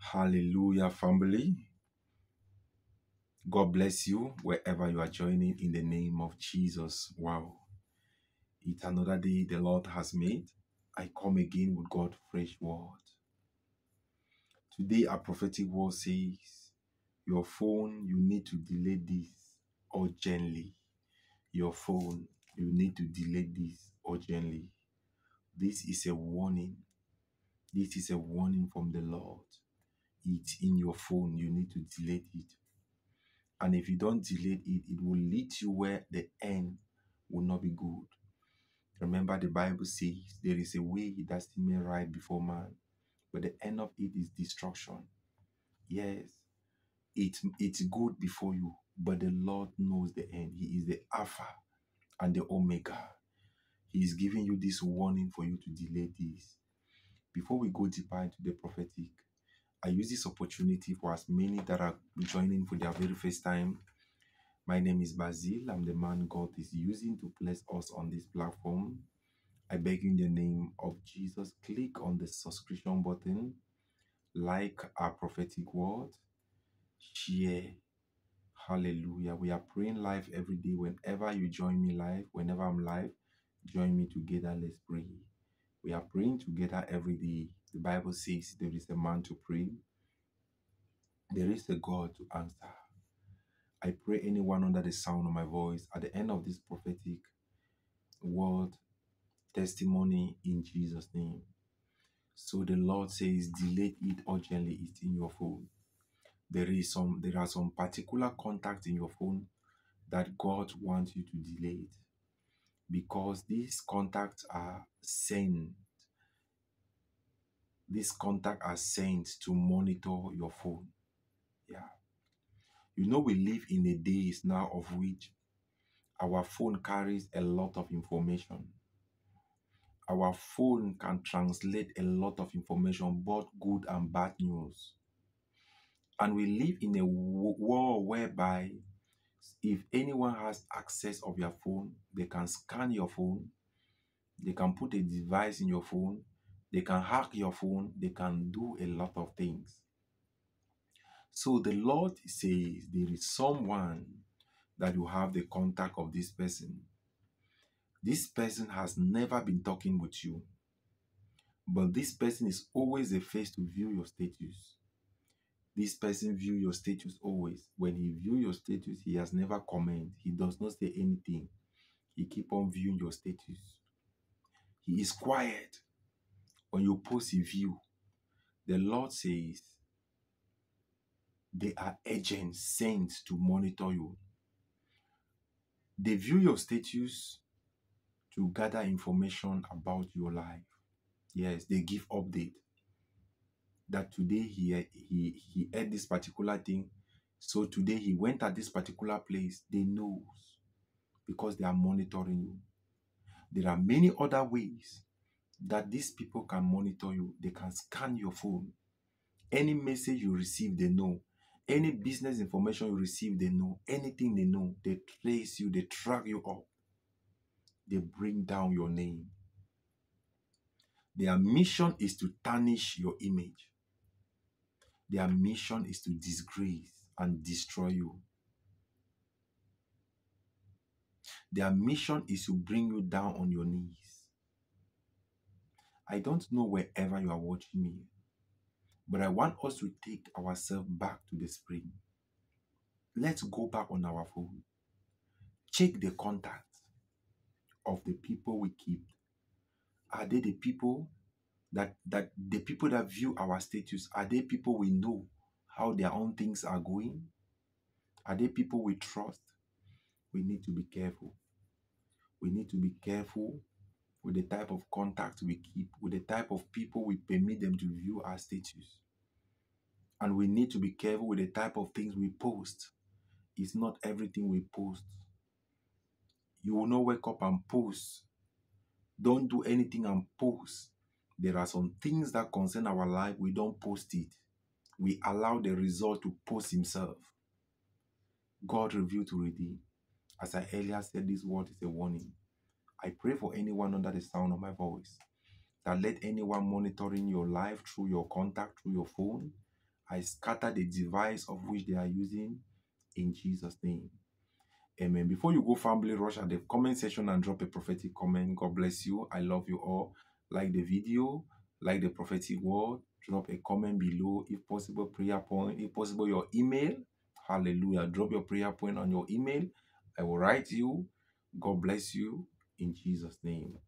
Hallelujah, family. God bless you wherever you are joining in the name of Jesus. Wow. It's another day the Lord has made. I come again with God's fresh word. Today, our prophetic word says, Your phone, you need to delete this urgently. Your phone, you need to delete this urgently. This is a warning. This is a warning from the Lord. It's in your phone. You need to delete it. And if you don't delete it, it will lead you where the end will not be good. Remember, the Bible says there is a way that seemeth right before man, but the end of it is destruction. Yes, it's it's good before you, but the Lord knows the end. He is the Alpha and the Omega. He is giving you this warning for you to delay this. Before we go deeper into the prophetic, I use this opportunity for as many that are joining for their very first time. My name is Basil. I'm the man God is using to bless us on this platform. I beg in the name of Jesus, click on the subscription button, like our prophetic word, share. Hallelujah. We are praying live every day. Whenever you join me live, whenever I'm live, join me together. Let's pray. We are praying together every day. The Bible says there is a man to pray, there is a God to answer. I pray anyone under the sound of my voice at the end of this prophetic word testimony in Jesus' name. So the Lord says, delay it urgently. It's in your phone. There is some there are some particular contacts in your phone that God wants you to delete because these contacts are sent. These contacts are sent to monitor your phone. Yeah. You know, we live in the days now of which our phone carries a lot of information. Our phone can translate a lot of information, both good and bad news. And we live in a world whereby if anyone has access of your phone, they can scan your phone, they can put a device in your phone, they can hack your phone, they can do a lot of things. So the Lord says there is someone that you have the contact of this person. This person has never been talking with you, but this person is always the first to view your status. This person view your status always. When he view your status, he has never comment. He does not say anything. He keep on viewing your status. He is quiet. When you post a view, the Lord says, they are agents sent to monitor you. They view your status to gather information about your life. Yes, they give update that today he he he ate this particular thing. So today he went at this particular place. They knows because they are monitoring you. There are many other ways that these people can monitor you. They can scan your phone. Any message you receive, they know. Any business information you receive, they know. Anything they know, they trace you, they track you up. They bring down your name. Their mission is to tarnish your image. Their mission is to disgrace and destroy you. Their mission is to bring you down on your knees. I don't know wherever you are watching me, but I want us to take ourselves back to the spring. Let's go back on our phone. Check the contact of the people we keep. Are they the people that that the people that view our status are they people we know how their own things are going? Are they people we trust? We need to be careful. We need to be careful with the type of contact we keep, with the type of people we permit them to view our status. And we need to be careful with the type of things we post. It's not everything we post. You will not wake up and post. Don't do anything and post. There are some things that concern our life, we don't post it. We allow the result to post himself. God revealed to redeem. As I earlier said, this word is a warning. I pray for anyone under the sound of my voice that let anyone monitoring your life through your contact, through your phone, I scatter the device of which they are using in Jesus' name. Amen. Before you go, family, rush at the comment section and drop a prophetic comment. God bless you. I love you all. Like the video, like the prophetic word, drop a comment below. If possible, prayer point. If possible, your email. Hallelujah. Drop your prayer point on your email. I will write you. God bless you in Jesus' name.